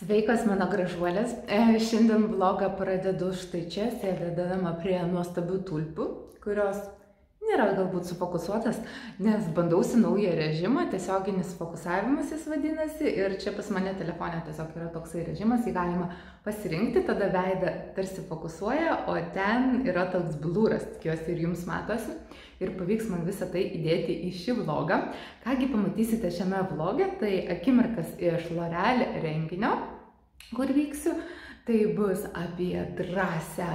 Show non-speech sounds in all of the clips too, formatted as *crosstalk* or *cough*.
Sveikos mano gražuolės. E, Šiandien vlogą pradedu štai čia, sėdėdama prie nuostabių tulpių, kurios nėra galbūt sufokusuotas, nes bandausi naują režimą, tiesioginis fokusavimas jis vadinasi ir čia pas mane telefone tiesiog yra toksai režimas, jį galima pasirinkti, tada veidą tarsi fokusuoja, o ten yra toks blūras, tikiuosi ir jums matosi ir pavyks man visą tai įdėti į šį vlogą. Kągi pamatysite šiame vloge, tai akimirkas iš L'Oreal renginio, kur vyksiu. Tai bus apie drąsią,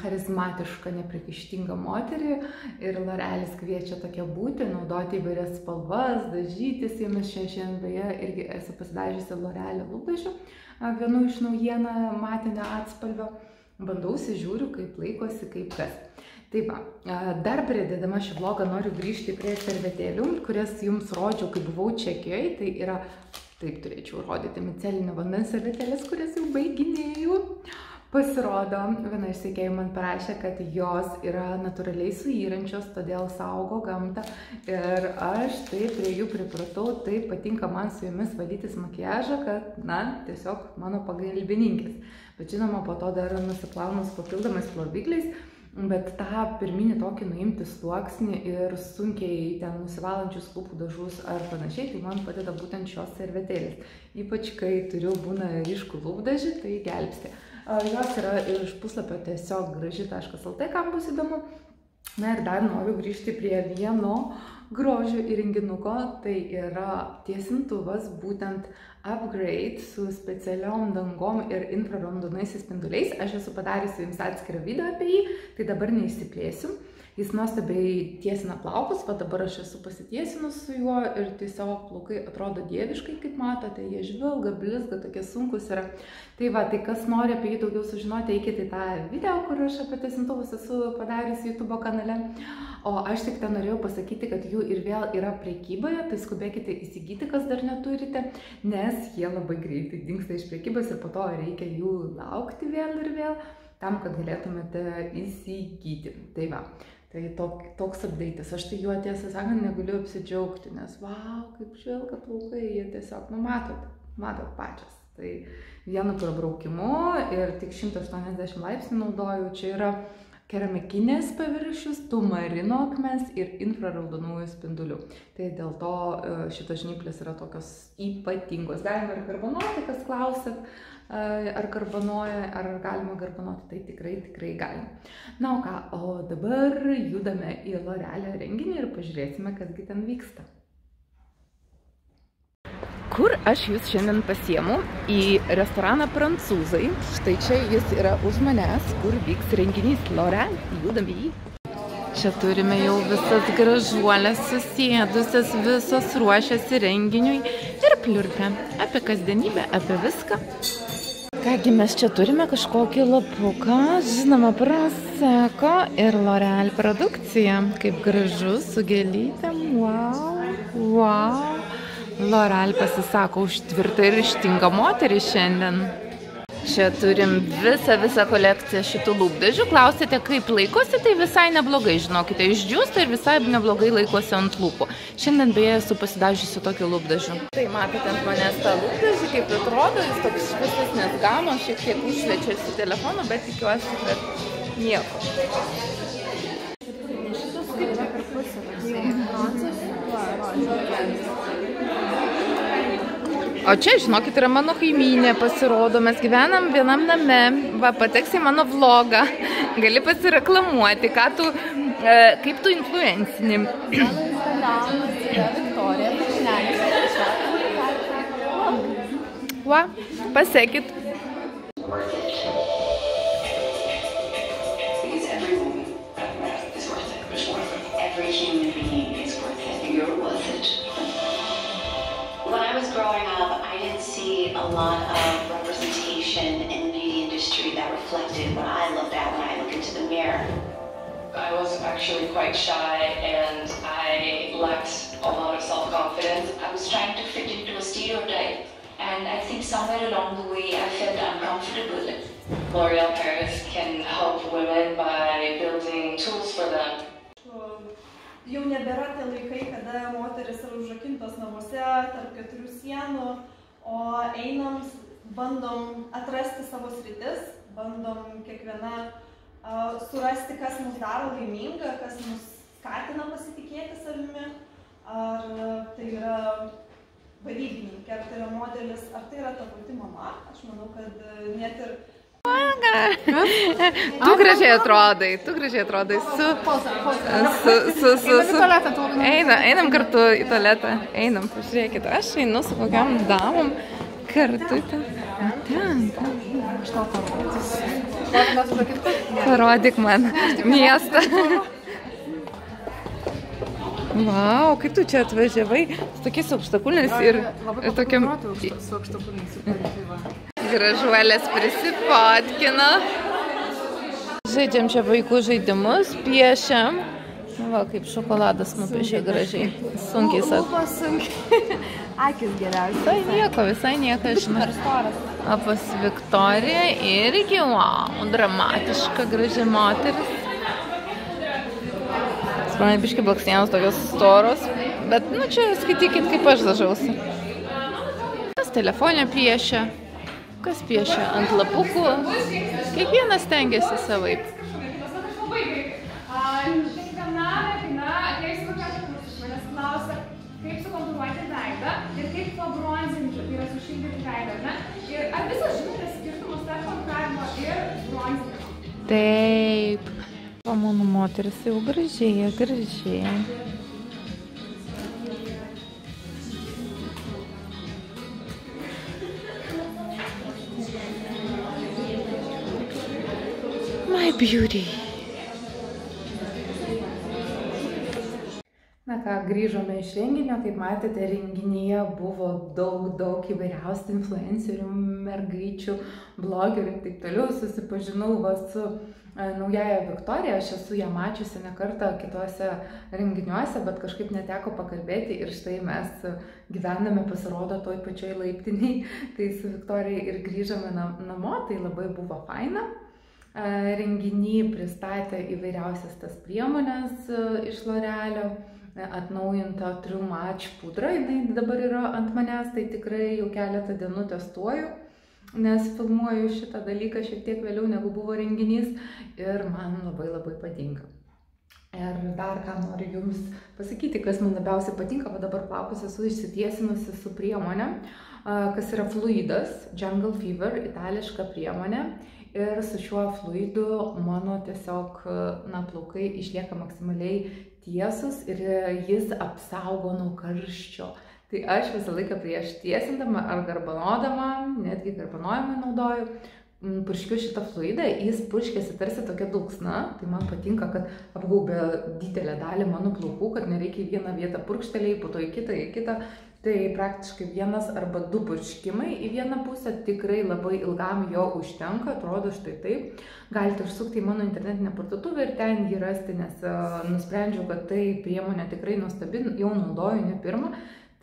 charizmatišką, neprikaištingą moterį ir Lorelis kviečia tokia būti, naudoti įvairias spalvas, dažytis jomis šiandien beje irgi esu pasidažiusi Lorelio lūpdažių, vienu iš naujieną matinio atspalvio. Bandausi, žiūriu, kaip laikosi, kaip kas. Taip, va, dar pridėdama šį vlogą noriu grįžti prie servetėlių, kurias jums rodžiau, kai buvau Čekijoje. Tai yra, taip turėčiau rodyti, micelinio vandens servetėlės, kurias jau baiginėjau. Pasirodo, viena iš sėkėjų man parašė, kad jos yra natūraliai suyrančios, todėl saugo gamtą. Ir aš taip prie jų pripratau, taip patinka man su jomis valytis makiažą, kad, na, tiesiog mano pagalbininkis. Bet žinoma, po to dar nusiplaunus papildomais plovykliais, bet tą pirminį tokį nuimti sluoksnį ir sunkiai ten nusivalančius lūpų dažus ar panašiai, tai man padeda būtent šios servetėlės. Ypač kai turiu būna ryškų lūpdažį, tai gelbsti. Jos yra iš puslapio tiesiog graži.lt, kam bus įdomu. Na ir dar noriu grįžti prie vieno grožio įrenginuko, tai yra tiesintuvas, būtent upgrade su specialiom dangom ir infraraudonaisiais spinduliais. Aš esu padariusi jums atskirą video apie jį, tai dabar neįsiplėsiu. Jis nuostabiai tiesina plaukus, va dabar aš esu pasitiesinus su juo ir tiesiog plaukai atrodo dieviškai, kaip matote, jie žvilga, blizga, tokie sunkus yra. Tai va, tai kas nori apie jį daugiau sužinoti, eikite į tą video, kur aš apie tiesintuvus esu padariusi YouTube kanale. O aš tik ten norėjau pasakyti, kad jų ir vėl yra prekyboje, tai skubėkite įsigyti, kas dar neturite, nes jie labai greitai dinksta iš prekybos ir po to reikia jų laukti vėl ir vėl tam, kad galėtumėte įsigyti. Tai va, tai tok, toks apdaitas. Aš tai juo tiesą sakant negaliu apsidžiaugti, nes wow, kaip žvelga plaukai, jie tiesiog, nu matot, matot pačias. Tai vienu prabraukimu ir tik 180 laipsnių naudoju, čia yra keramikinės paviršius, tumarino akmens ir infraraudonųjų spindulių. Tai dėl to šitos žnyplės yra tokios ypatingos. Galima ir karbonuoti, kas klausėt ar karbonuoja, ar galima karbonuoti, tai tikrai, tikrai galima. Na, o ką, o dabar judame į Lorelio renginį ir pažiūrėsime, kasgi ten vyksta. Kur aš jūs šiandien pasiemu? Į restoraną Prancūzai. Štai čia jis yra už manęs, kur vyks renginys Lorel. Judame į jį. Čia turime jau visas gražuolės susėdusias, visos ruošiasi renginiui ir pliurpia apie kasdienybę, apie viską. Kągi mes čia turime kažkokį lapuką, žinoma, praseko ir L'Oreal produkcija. Kaip gražu, su gėlytėm, wow, wow. L'Oreal pasisako už tvirtą ir ištingą moterį šiandien. Čia turim visą, visą kolekciją šitų lūpdažių. Klausėte, kaip laikosi, tai visai neblogai, žinokite, išdžiūsta ir visai neblogai laikosi ant lūpų. Šiandien beje esu pasidažysiu tokiu lūpdažiu. Tai matote ant manęs tą lūpdažį, kaip atrodo, jis toks šviesesnės gamos, šiek tiek užšviečia su telefonu, bet tikiuosi, kad nieko. Šitas kaip per pusę toksai bronzas, va, rožė. O čia, žinokit, yra mano kaimynė, pasirodo, mes gyvenam vienam name, va, pateks į mano vlogą, *laughs* gali pasireklamuoti, ką tu, e, kaip tu influencini. Mano Instagramas *coughs* yra Viktorija Pašnelis. Va, pasekit. A lot of representation in the beauty industry that reflected what I looked at when I look into the mirror. I was actually quite shy and I lacked a lot of self confidence. I was trying to fit into a stereotype, and I think somewhere along the way I felt uncomfortable. L'Oreal Paris can help women by building tools for them. Jau nebėra tie laikai, kada moteris yra užrakintos namuose tarp keturių sienų, o einam bandom atrasti savo sritis, bandom kiekviena a, surasti, kas mus daro laimingą, kas mus skatina pasitikėti savimi, ar tai yra vadybininkė, ar tai yra modelis, ar tai yra ta pati mama. Aš manau, kad e, net ir Tu gražiai atrodai, tu gražiai atrodai su... Su, su, su, su. Eina, einam kartu į tualetą. Einam, pažiūrėkit, aš einu su kokiam damom kartu ten. Ten, ten. Parodyk man miestą. Vau, kaip tu čia atvažiavai su tokiais aukštakulniais ir, tokiam Su aukštakulniais. Gražuolės prisifotkino. Žaidžiam čia vaikų žaidimus, piešiam. Va, kaip šokoladas nupiešė gražiai. Sunkiai sakau. Lūpos sunkiai. *laughs* Akis geriausia. Visai nieko, visai nieko, žinai. O pas Viktoriją irgi, wow, dramatiška, graži moteris. Spanai biški blakstienos tokios storos, bet, nu, čia skaitykit, kaip aš dažausi. Kas telefonė piešia, kas piešia ant lapukų, kiekvienas tengiasi savaip. Kaip sukontroliuoti veidą ir kaip pabronzinti, tai yra sušildyti veidą, ne? Ir ar visos žinote skirtumus tarp kontravimo ir bronzinimo? Taip. O mano moteris jau gražėja, gražėja. Beauty. Na ką, grįžome iš renginio, kaip matėte, renginyje buvo daug, daug įvairiausių influencerių, mergaičių, blogerių ir taip toliau. Susipažinau va su e, naujaja Viktorija, aš esu ją mačiusi ne kartą kitose renginiuose, bet kažkaip neteko pakalbėti ir štai mes gyvename, pasirodo, toj pačioj laiptiniai, *laughs* tai su Viktorija ir grįžome na- namo, tai labai buvo faina. Renginį pristatė įvairiausias tas priemonės iš Lorelio, atnaujinta True Match pudra, jinai dabar yra ant manęs, tai tikrai jau keletą dienų testuoju, nes filmuoju šitą dalyką šiek tiek vėliau negu buvo renginys ir man labai labai patinka. Ir dar ką noriu Jums pasakyti, kas man labiausiai patinka, va dabar plaukus esu išsitiesinusi su priemonė, kas yra fluidas, Jungle Fever, itališka priemonė. Ir su šiuo fluidu mano tiesiog, na, plaukai išlieka maksimaliai tiesus ir jis apsaugo nuo karščio. Tai aš visą laiką prieš tiesindama ar garbanodama, netgi garbanojimui naudoju, purškiu šitą fluidą, jis purškiasi tarsi tokia dulksna, tai man patinka, kad apgaubia didelę dalį mano plaukų, kad nereikia į vieną vietą purkšteliai, po to į kitą, į kitą. Tai praktiškai vienas arba du purškimai į vieną pusę tikrai labai ilgam jo užtenka, atrodo štai taip. Galite užsukti į mano internetinę parduotuvę ir ten jį rasti, nes uh, nusprendžiau, kad tai priemonė tikrai nuostabi, jau naudoju ne pirmą.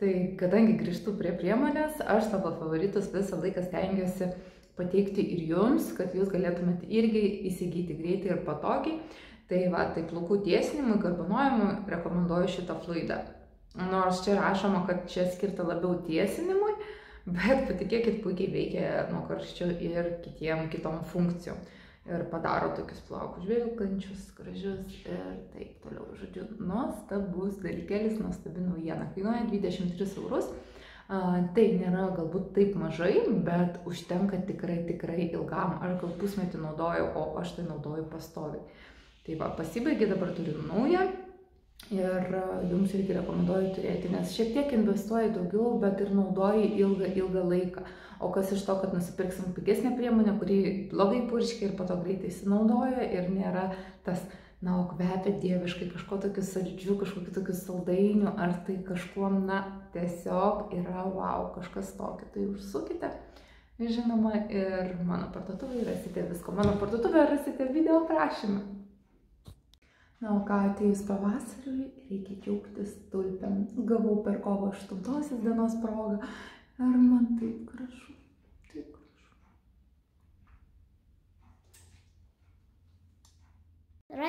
Tai kadangi grįžtu prie priemonės, aš savo favoritus visą laiką stengiuosi pateikti ir jums, kad jūs galėtumėte irgi įsigyti greitai ir patogiai. Tai va, tai plaukų tiesinimui, garbanojimui rekomenduoju šitą fluidą. Nors čia rašoma, kad čia skirta labiau tiesinimui, bet patikėkit, puikiai veikia nuo karščio ir kitiem kitom funkcijom. Ir padaro tokius plaukus žvilgančius, gražius ir taip toliau. Žodžiu, nuostabus dalykėlis, nuostabi naujiena. Kainuoja 23 eurus. Tai nėra galbūt taip mažai, bet užtenka tikrai, tikrai ilgam. Aš gal pusmetį naudoju, o aš tai naudoju pastoviai. Tai va, pasibaigė, dabar turiu naują. Ir a, jums irgi rekomenduoju turėti, nes šiek tiek investuoji daugiau, bet ir naudoji ilgą, ilgą laiką. O kas iš to, kad nusipirksim pigesnę priemonę, kuri blogai purškia ir po to greitai įsinaudoja ir nėra tas, na, o kvepia dieviškai kažko tokiu saldžiu, kažkokiu tokiu saldainiu, ar tai kažkuo, na, tiesiog yra wow, kažkas tokio. Tai užsukite. Žinoma, ir mano parduotuvėje rasite visko. Mano parduotuvėje rasite video prašymą. Na, o ką atėjus pavasariui, reikia džiaugtis tulpėm. Gavau per kovo 8 dienos progą. Ar man taip gražu? Taip gražu.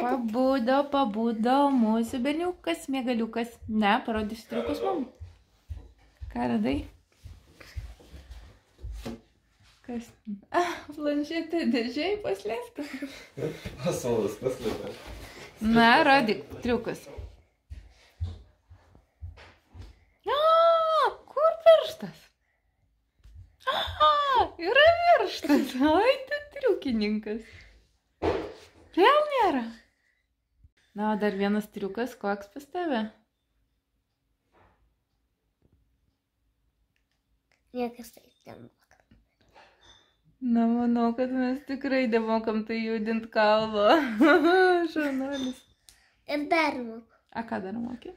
Pabudo, pabudo mūsų berniukas, mėgaliukas. Ne, parodysiu triukus mum. Ką radai? Kas? *laughs* Planšetė dėžiai paslėpta. Pasaulus paslėpė. Na, rodyk, triukas. A, kur pirštas? A, yra pirštas. Ai, tu triukininkas. Vėl nėra. Na, dar vienas triukas, koks pas tave? Niekas taip nemoka. Na, manau, kad mes tikrai nemokam tai judinti kalbą. Žurnalis. *laughs* Ir dar moku. A ką dar mokė?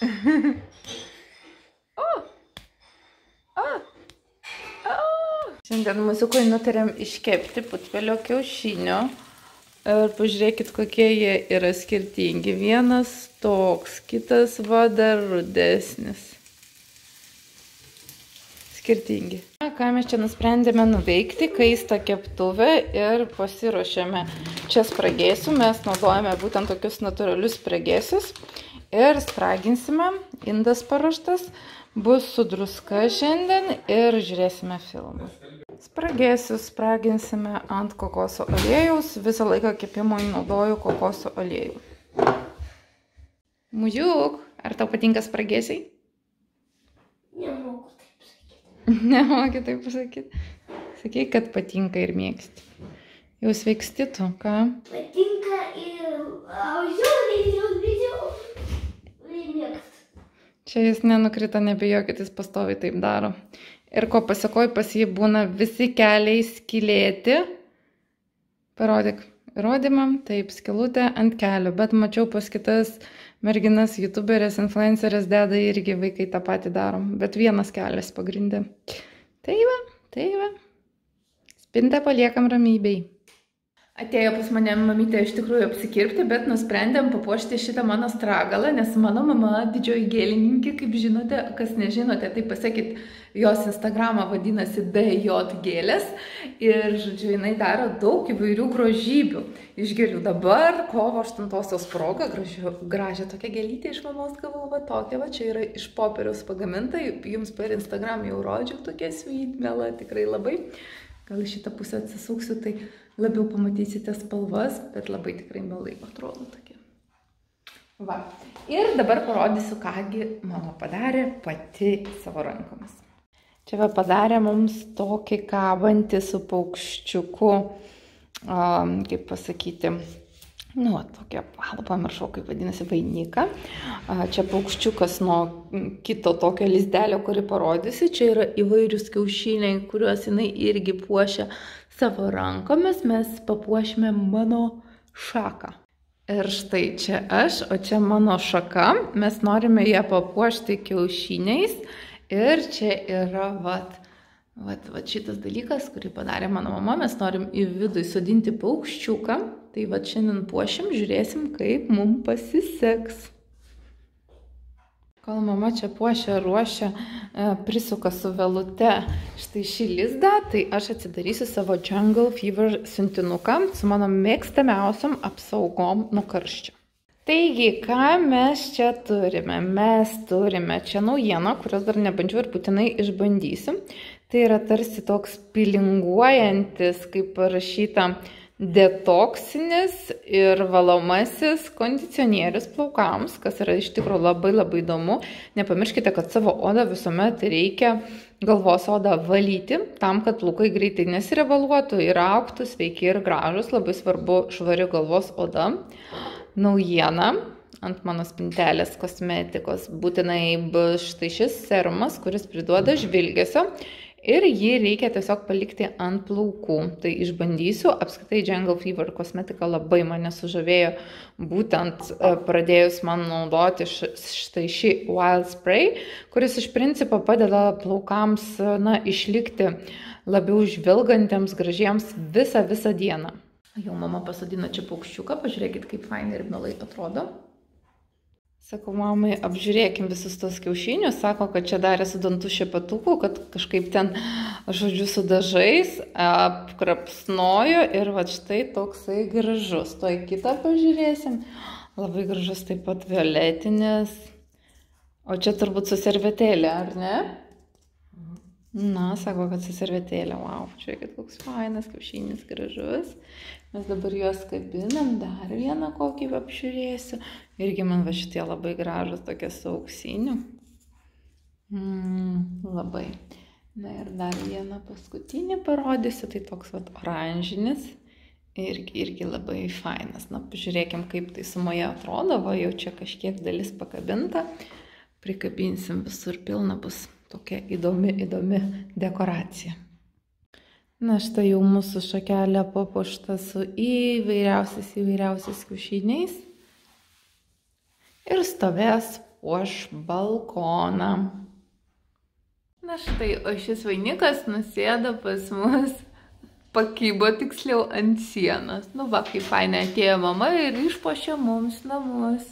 *laughs* o! O! O! Šiandien muzikoje nutarėm iškepti putpelio kiaušinio. Ir pažiūrėkit, kokie jie yra skirtingi. Vienas toks, kitas va dar rudesnis. Skirtingi. Ką mes čia nusprendėme nuveikti, kaista keptuvę ir pasiruošėme čia spragėsių. Mes naudojame būtent tokius natūralius spragėsius ir spraginsime. Indas paruoštas, bus su druska šiandien ir žiūrėsime filmą. Spragėsius spraginsime ant kokoso aliejaus. Visą laiką kepimui naudoju kokoso aliejų. Mužiuk, ar tau patinka spragėsiai? Nemoku taip sakyti. *laughs* Nemoki taip pasakyti. Sakai, kad patinka ir mėgsti. Jau sveiksti tu, ką? Patinka ir... Žiūrėjau, žiūrėjau. Ir mėgstu. Čia jis nenukrito, nebijokit, jis pastovi taip daro. Ir ko pasakoj pas jį būna visi keliai skilėti. Parodyk. Įrodymam, taip, skilutė ant kelių, bet mačiau pas kitas merginas, youtuberės, influencerės deda irgi vaikai tą patį darom, bet vienas kelias pagrindė. Tai va, tai va. Spintą paliekam ramybei. Atėjo pas mane mamytė iš tikrųjų apsikirpti, bet nusprendėm papuošti šitą mano stragalą, nes mano mama didžioji gėlininkė, kaip žinote, kas nežinote, tai pasakykit, jos Instagramą vadinasi DJ gėlės ir, žodžiu, jinai daro daug įvairių grožybių iš gėlių. Dabar kovo 8-osios proga gražiu, gražią tokią gėlytę iš mamos gavau, va tokia, va čia yra iš popieriaus pagaminta, jums per Instagram jau rodžiau tokia svytmela, tikrai labai. Gal į šitą pusę atsisuksiu, tai labiau pamatysite spalvas, bet labai tikrai mielai atrodo tokie. Va. Ir dabar parodysiu, kągi mano padarė pati savo rankomis. Čia va padarė mums tokį kabantį su paukščiuku, um, kaip pasakyti, nu, va, tokia, gal pamiršau, kaip vadinasi, vainiką. A, Čia paukščiukas nuo kito tokio lizdelio, kurį parodysi. Čia yra įvairius kiaušiniai, kuriuos jinai irgi puošia savo rankomis. Mes papuošime mano šaką. Ir štai čia aš, o čia mano šaka. Mes norime ją papuošti kiaušiniais. Ir čia yra, vat, vat, vat šitas dalykas, kurį padarė mano mama. Mes norim į vidų įsodinti paukščiuką. Tai va šiandien puošim, žiūrėsim, kaip mums pasiseks. Kol mama čia puošia, ruošia, e, prisuka su velute štai šį lizdą, tai aš atsidarysiu savo Jungle Fever siuntinuką su mano mėgstamiausiam apsaugom nuo karščio. Taigi, ką mes čia turime? Mes turime čia naujieną, kurios dar nebandžiau ir būtinai išbandysiu. Tai yra tarsi toks pilinguojantis, kaip parašyta, detoksinis ir valomasis kondicionierius plaukams, kas yra iš tikrųjų labai labai įdomu. Nepamirškite, kad savo odą visuomet reikia galvos odą valyti, tam, kad plaukai greitai nesirevaluotų ir auktų sveiki ir gražus. Labai svarbu švari galvos oda. Naujiena ant mano spintelės kosmetikos būtinai bus štai šis serumas, kuris priduoda žvilgesio ir jį reikia tiesiog palikti ant plaukų. Tai išbandysiu. Apskritai Jungle Fever kosmetika labai mane sužavėjo, būtent e, pradėjus man naudoti štai šį Wild Spray, kuris iš principo padeda plaukams e, na, išlikti labiau žvilgantiems, gražiems visą visą dieną. Jau mama pasodino čia paukščiuką, pažiūrėkit, kaip fainai ir mielai atrodo. Sakau, mamai, apžiūrėkim visus tos kiaušinius. Sako, kad čia darė su dantų šepetuku, kad kažkaip ten, žodžiu, su dažais apkrapsnojo ir va štai toksai gražus. Tuoj kitą pažiūrėsim. Labai gražus taip pat violetinis. O čia turbūt su servetėlė, ar ne? Na, sako, kad su servetėlė. Wow, žiūrėkit, koks fainas kiaušinis gražus. Mes dabar juos kabinam, dar vieną kokį apžiūrėsiu. Irgi man va šitie labai gražus, tokie su auksiniu. Mm, labai. Na ir dar vieną paskutinį parodysiu, tai toks va oranžinis. Irgi, irgi labai fainas. Na, pažiūrėkim, kaip tai sumoje atrodo, va jau čia kažkiek dalis pakabinta. Prikabinsim visur pilna bus tokia įdomi, įdomi dekoracija. Na štai jau mūsų šakelė papuošta su įvairiausiais, įvairiausiais kiaušiniais. Ir stovės puoš balkoną. Na štai, o šis vainikas nusėda pas mus, pakybo tiksliau ant sienos. Nu va, kaip fainai atėjo mama ir išpošė mums namus.